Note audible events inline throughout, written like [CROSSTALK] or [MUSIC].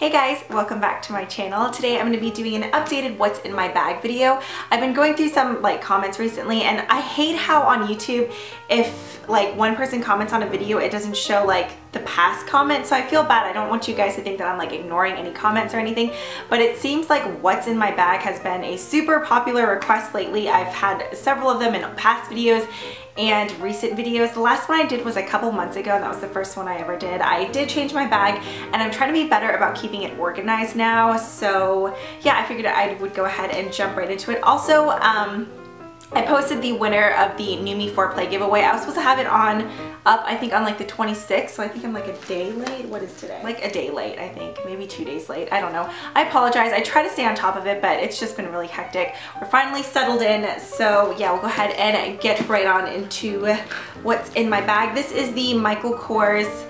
Hey guys, welcome back to my channel. Today I'm going to be doing an updated what's in my bag video. I've been going through some like comments recently and I hate how on YouTube if like one person comments on a video it doesn't show like the past comments so I feel bad. I don't want you guys to think that I'm like ignoring any comments or anything but it seems like what's in my bag has been a super popular request lately. I've had several of them in past videos and recent videos. The last one I did was a couple months ago and that was the first one I ever did. I did change my bag and I'm trying to be better about keeping it organized now. So yeah, I figured I would go ahead and jump right into it. Also, um, I posted the winner of the NuMe Foreplay giveaway. I was supposed to have it on up, I think on like the 26th, so I think I'm like a day late. What is today? Like a day late, I think. Maybe two days late. I don't know. I apologize. I try to stay on top of it, but it's just been really hectic. We're finally settled in, so yeah, we'll go ahead and get right on into what's in my bag. This is the Michael Kors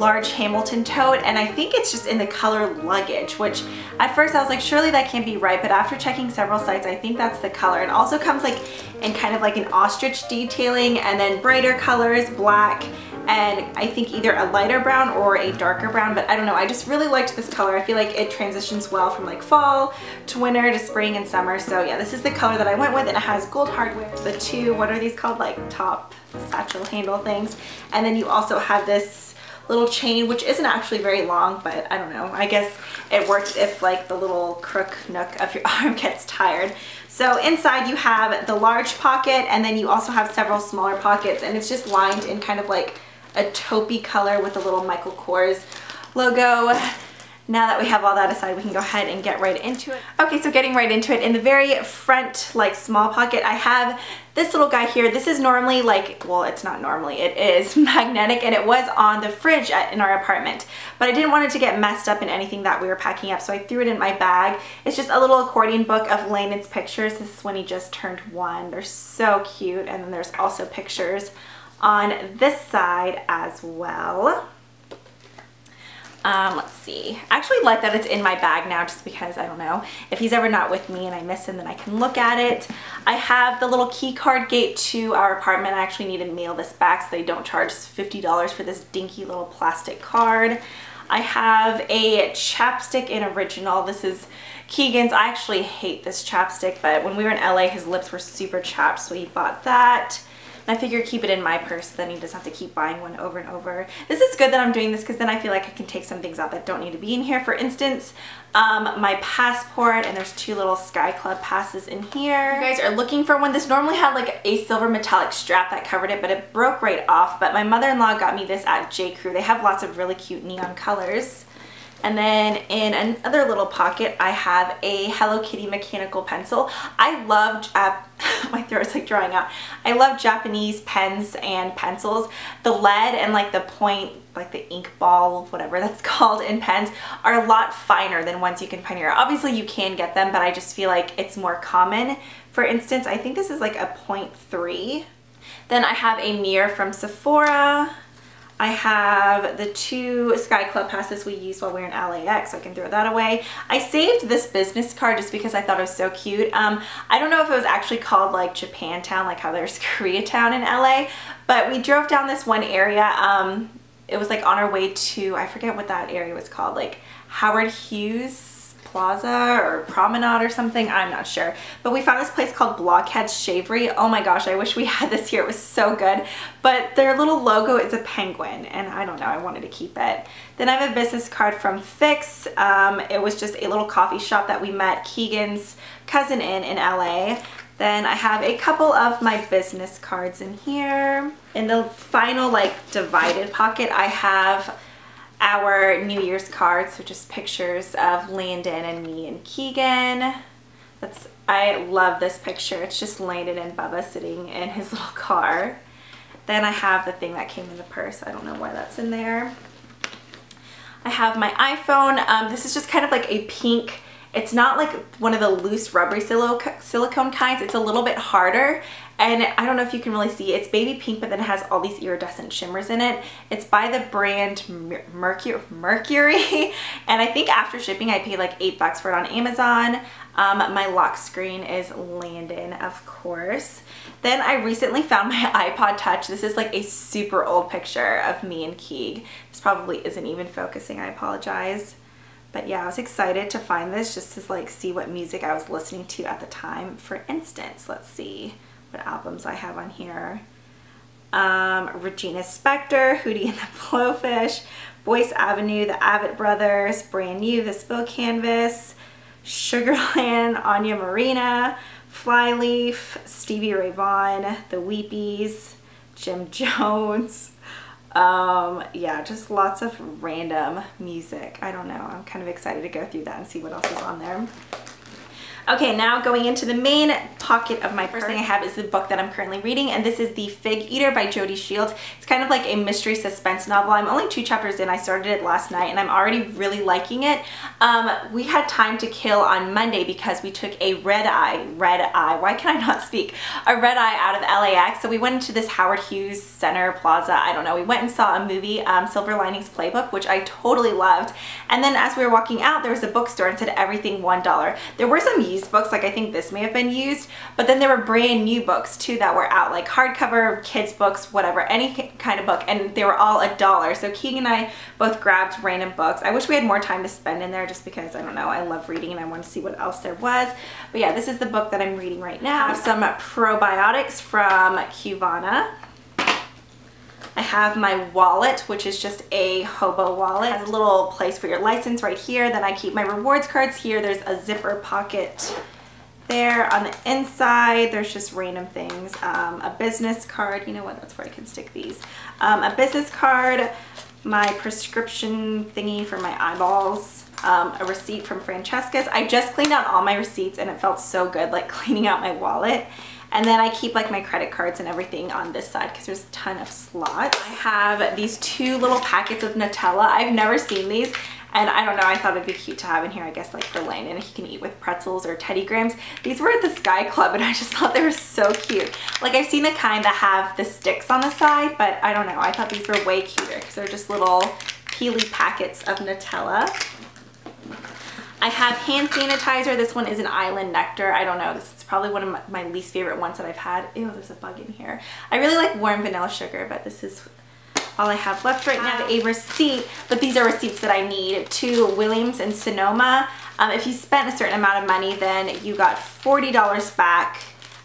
large Hamilton tote and I think it's just in the color luggage which at first I was like surely that can't be right but after checking several sites I think that's the color. It also comes like in kind of like an ostrich detailing and then brighter colors black and I think either a lighter brown or a darker brown but I don't know. I just really liked this color. I feel like it transitions well from like fall to winter to spring and summer so yeah this is the color that I went with and it has gold hardware. The two what are these called? Like top satchel handle things and then you also have this little chain, which isn't actually very long, but I don't know. I guess it works if like the little crook nook of your [LAUGHS] arm gets tired. So inside you have the large pocket and then you also have several smaller pockets and it's just lined in kind of like a taupey color with a little Michael Kors logo now that we have all that aside, we can go ahead and get right into it. Okay, so getting right into it, in the very front, like small pocket, I have this little guy here. This is normally like, well, it's not normally, it is [LAUGHS] magnetic and it was on the fridge at, in our apartment, but I didn't want it to get messed up in anything that we were packing up, so I threw it in my bag. It's just a little accordion book of Landon's pictures. This is when he just turned one. They're so cute, and then there's also pictures on this side as well. Um, let's see. I actually like that it's in my bag now just because, I don't know, if he's ever not with me and I miss him, then I can look at it. I have the little key card gate to our apartment. I actually need to mail this back so they don't charge $50 for this dinky little plastic card. I have a chapstick in original. This is Keegan's. I actually hate this chapstick, but when we were in LA, his lips were super chapped, so he bought that. I figure keep it in my purse, then he doesn't have to keep buying one over and over. This is good that I'm doing this because then I feel like I can take some things out that don't need to be in here. For instance, um, my passport, and there's two little Sky Club passes in here. You guys are looking for one. This normally had like a silver metallic strap that covered it, but it broke right off. But my mother-in-law got me this at J. Crew. They have lots of really cute neon colors. And then in another little pocket, I have a Hello Kitty mechanical pencil. I love, [LAUGHS] my throat's like drying out. I love Japanese pens and pencils. The lead and like the point, like the ink ball, whatever [LAUGHS] that's called in pens, are a lot finer than ones you can find here. Obviously you can get them, but I just feel like it's more common. For instance, I think this is like a 0.3. Then I have a mirror from Sephora. I have the two Sky Club passes we used while we were in LAX, so I can throw that away. I saved this business card just because I thought it was so cute. Um, I don't know if it was actually called like Japantown, like how there's [LAUGHS] Koreatown in LA, but we drove down this one area. Um, it was like on our way to, I forget what that area was called, like Howard Hughes Plaza or Promenade or something. I'm not sure. But we found this place called Blockheads Shavery. Oh my gosh, I wish we [LAUGHS] had this here. It was so good. But their little logo is a penguin and I don't know, I wanted to keep it. Then I have a business card from Fix. Um, it was just a little coffee shop that we met Keegan's cousin in in LA. Then I have a couple of my business cards in here. In the final like divided pocket, I have our New Year's cards, so just pictures of Landon and me and Keegan. That's I love this picture. It's just Landon and Bubba sitting in his [LAUGHS] little car. Then I have the thing that came in the purse. I don't know why that's in there. I have my iPhone. Um, this is just kind of like a pink it's not like one of the loose rubbery silicone kinds. It's a little bit harder and I don't know if you can really see. It's baby pink but then it has all these iridescent shimmers in it. It's by the brand Mercury, Mercury [LAUGHS] and I think after shipping I paid like 8 bucks for it on Amazon. Um, my lock screen is Landon of course. Then I recently found my [LAUGHS] iPod Touch. This is like a super old picture of me and Keeg. This probably isn't even focusing, I apologize But yeah, I was excited to find this just to like see what music I was listening to at the time. For instance, let's see what albums I have on here. Um, Regina Spektor, Hootie and the Blowfish, Boyce Avenue, The Avett Brothers, Brand New, The Spill Canvas, Sugarland, Anya Marina, Flyleaf, Stevie Ray Vaughan, The Weepies, Jim [LAUGHS] Jones. Um, yeah, just lots of random music. I don't know. I'm kind of excited to go through that and see what else is on there. Okay, now going into the main pocket of my first thing I have is the book that I'm currently reading, and this is The Fig Eater by Jody Shields. It's kind of like a mystery suspense novel. I'm only two chapters in. I started it last night, and I'm already really liking it. Um, we had time to kill on Monday because we took a red eye, red eye, why can I not [LAUGHS] speak? A red eye out of LAX. So we went into this Howard Hughes Center Plaza, I don't know. We went and saw a movie, um, Silver Linings Playbook, which I totally loved. And then as we were walking out, there was a bookstore and said everything $1. There were some used books, like I think this may have been used, but then there were brand new books too that were out, like hardcover, kids books, whatever, any kind of book, and they were all a dollar. So Keegan and I both grabbed random books. I wish we had more time to spend in there just because, I don't know, I love reading and I want to see what else there was. But yeah, this is the book that I'm reading right now. Some probiotics from Cubana. I have my wallet, which is just a hobo wallet. It has a little place for your license right here. Then I keep my rewards cards here. There's a zipper pocket there. On the inside, there's just random things. Um, a business card. You know what? That's where I can stick these. Um, a business card, my prescription thingy for my eyeballs, um, a receipt from Francesca's. I just cleaned out all my receipts and it felt so good like [LAUGHS] cleaning out my wallet. And then I keep like my credit cards and everything on this side because there's a ton of slots. I have these two little packets of Nutella. I've never seen these and I don't know, I thought it'd be cute to have in here, I guess like for Landon. He can eat with pretzels or Teddy Grahams. These were at the Sky Club and I just [LAUGHS] thought they were so cute. Like I've seen the kind that have the sticks on the side, but I don't know. I thought these were way cuter because they're just little peely packets of Nutella. I have hand sanitizer. This one is an Island Nectar. I don't know. This is probably one of my, least favorite ones that I've had. Ew, there's a bug in here. I really like warm vanilla sugar, but this is all I have left right now. A receipt, but these are receipts that I need to Williams and Sonoma. Um, if you spent a certain amount of money, then you got $40 back.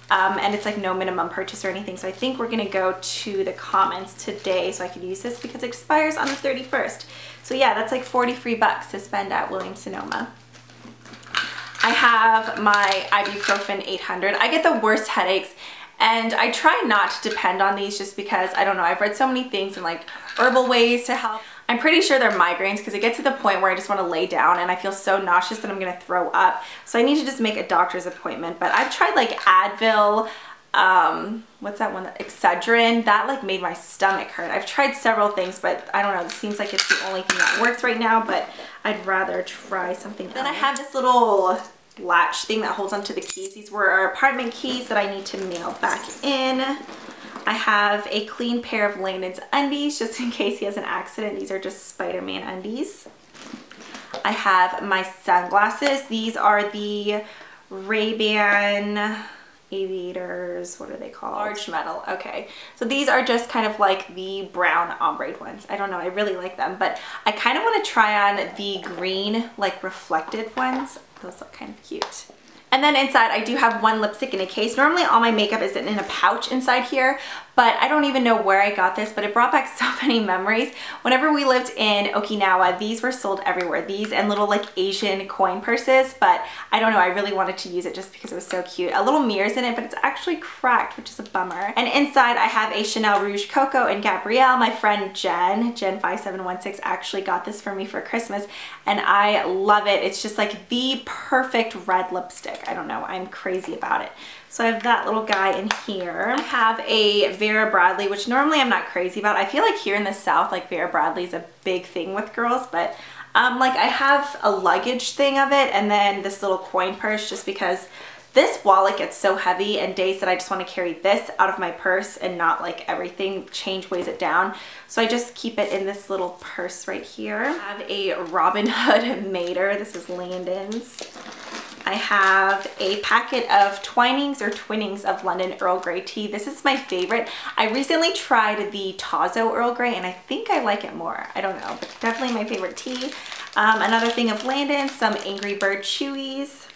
Um, and it's like no minimum purchase or anything. So I think we're gonna go to the comments today so I could use this because it expires on the 31st. So yeah, that's like 40 free bucks to spend at Williams Sonoma. I have my ibuprofen 800. I get the worst headaches and I try not to depend on these just because, I don't know, I've read so many things and like herbal ways to help. I'm pretty sure they're migraines because it gets to the point where I just want to lay down and I feel so nauseous that I'm going to throw up. So I need to just make a doctor's appointment. But I've tried like Advil, um, what's that one? Excedrin. That like made my stomach hurt. I've tried several things, but I don't know. It seems like it's the only thing that works right now, but I'd rather try something Then else. I have this little latch thing that holds onto the keys. These were our apartment keys that I need to mail back in. I have a clean pair of Landon's undies just in case he has an accident. These are just Spider-Man undies. I have my sunglasses. These are the Ray-Ban aviators what are they called large metal okay so these are just kind of like the brown ombre ones i don't know i really like them but i kind of want to try on the green like reflected ones those look kind of cute. And then inside I do have one lipstick in a case. Normally all my makeup is in a pouch inside here, but I don't even know where I got this, but it brought back so [LAUGHS] many memories. Whenever we lived in Okinawa, these were sold everywhere. These and little like Asian coin purses, but I don't know, I really wanted to use it just because it was so cute. A little mirrors in it, but it's actually cracked, which is a bummer. And inside I have a Chanel Rouge Coco and Gabrielle. My friend Jen, Jen5716 actually got this for me for Christmas and I love it. It's just like the perfect red lipstick. I don't know, I'm crazy about it. So I have that little guy in here. I have a Vera Bradley, which normally I'm not crazy about. I feel like here in the South, like Vera Bradley is a big thing with girls, but um, like I have a luggage thing of it and then this little coin purse just because this wallet gets so heavy and days that I just want to carry this out of my purse and not like everything change weighs it down. So I just keep it in this little purse right here. I have a Robin Hood [LAUGHS] Mater. This is Landon's. I have a packet of Twinings or Twinnings of London Earl Grey tea. This is my favorite. I recently tried the Tazo Earl Grey and I think I like it more. I don't know, but definitely my favorite tea. Um, another thing of Landon, some Angry Bird Chewies.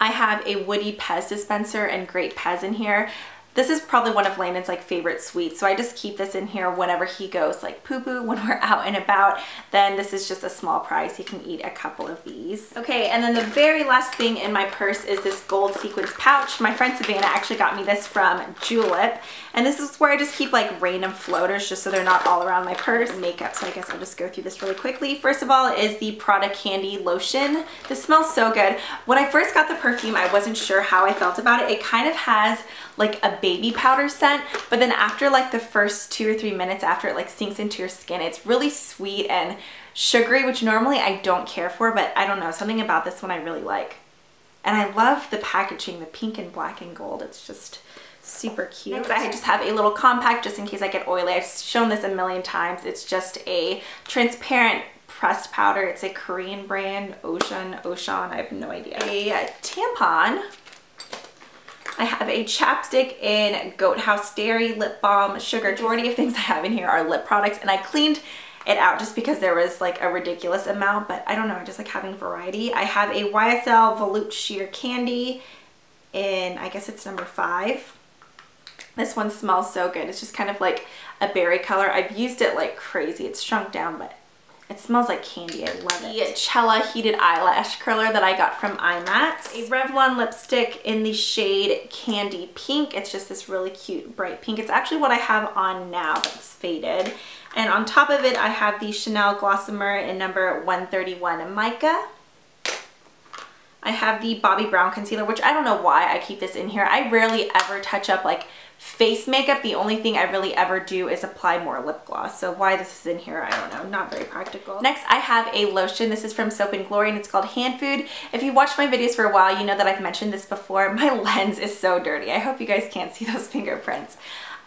I have a Woody Pez dispenser and Great Pez in here. This is probably one of Landon's like favorite sweets. So I just keep this in here whenever he goes like poo poo [LAUGHS] when we're out and about. Then this is just a small prize. He can eat a couple of these. Okay, and then the very last thing in my purse is this gold sequins pouch. My friend Savannah actually got me this from Julep. And this is where I just keep like random floaters just so they're not all around my purse. Makeup, so I guess I'll just go through this really quickly. First of all is the Prada Candy Lotion. This smells so good. When I first got the perfume, I wasn't sure how I felt about it. It kind of has like a baby powder scent, but then after like the first two or three minutes after it like sinks into your skin, it's really sweet and sugary, which normally I don't care for, but I don't know, something about this one I really like. And I love the packaging, the pink and black and gold. It's just super cute. Next, I just have a little compact just in case I get oily. I've shown this a million times. It's just a transparent pressed powder. It's a Korean brand, Ocean, Ocean, I have no idea. A tampon I have a chapstick in Goat House Dairy Lip Balm Sugar. Majority of things I have in here are lip products and I cleaned it out just because there was like a ridiculous amount, but I don't know, I just like having variety. I have a YSL Volute Sheer Candy in, I guess it's number five. This one smells so good. It's just kind of like a berry color. I've used it like crazy. It's shrunk down, but it smells like candy. I love it. The Cella Heated Eyelash Curler that I got from IMAX. A Revlon lipstick in the shade Candy Pink. It's just this really cute bright pink. It's actually what I have on now, but it's faded. And on top of it, I have the Chanel Glossimer in number 131 Mica. I have the Bobbi Brown concealer, which I don't know why I keep this in here. I rarely ever touch up like face makeup. The only thing I really ever do is apply more lip gloss. So why this is in here, I don't know. Not very practical. Next, I have a lotion. This is from Soap and Glory and it's called Hand Food. If you've watched my videos for a while, you know that I've mentioned this before. [LAUGHS] My lens is so dirty. I hope you guys can't see those [LAUGHS] fingerprints.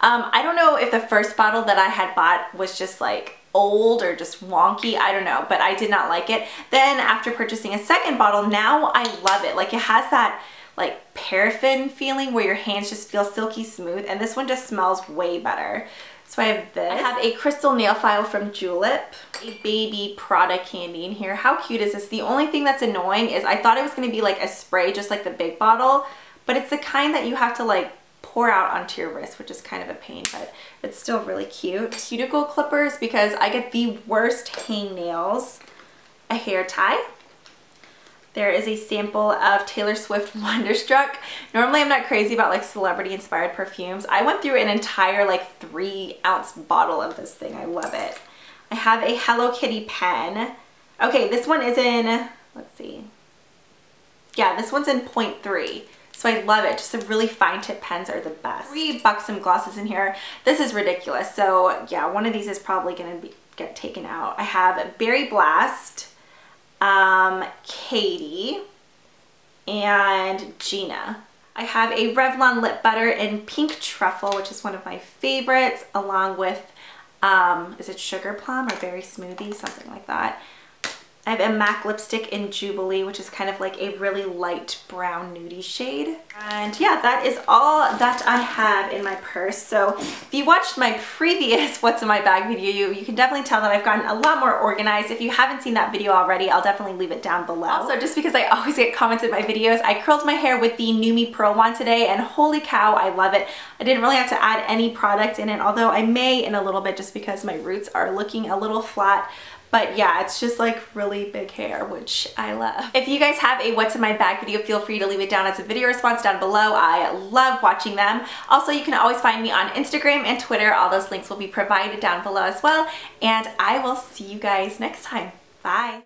Um, I don't know if the first bottle that I had bought was just like old or just wonky I don't know but I did not like it then after purchasing a second bottle now I love it like it has that like paraffin feeling where your hands just feel silky smooth and this one just smells way better so I have this. I have a crystal nail file from Julep, a baby Prada candy in here. How cute is this? The only thing that's annoying is I thought it was going to be like a spray just like the big bottle, but it's the kind that you have to like pour out onto your wrist, which is kind of a pain, but it's still really cute. Cuticle clippers because I get the worst hang nails. A hair tie. There is a sample of Taylor Swift [LAUGHS] Wonderstruck. Normally I'm not crazy about like celebrity inspired perfumes. I went through an entire like three ounce bottle of this thing. I love it. I have a Hello Kitty pen. Okay, this one is in, let's see. Yeah, this one's in 0.3. So I love it. Just the really fine tip pens are the best. Three Buxom glosses in here. This is ridiculous. So yeah, one of these is probably going to get taken out. I have Berry Blast, um, Katie, and Gina. I have a Revlon lip butter in pink truffle, which is one of my favorites, along with, um, is it sugar plum or berry smoothie, something like that. I have a MAC lipstick in Jubilee, which is kind of like a really light brown nudie shade. And yeah, that is all that I have in my purse. So if you watched my previous [LAUGHS] what's in my bag video, you, you can definitely tell that I've gotten a lot more organized. If you haven't seen that video already, I'll definitely leave it down below. Also, just because I always get comments in my videos, I curled my hair with the NuMe Pearl Wand today and holy cow, I love it. I didn't really have to add any product in it, although I may in a little bit just because my roots are looking a little flat. But yeah, it's just like really big hair, which I love. If you guys have a what's in my bag video, feel free to leave it down as a video response down below. I love watching them. Also, you can always find me on Instagram and Twitter. All those links will be provided down below as well. And I will see you guys next time. Bye.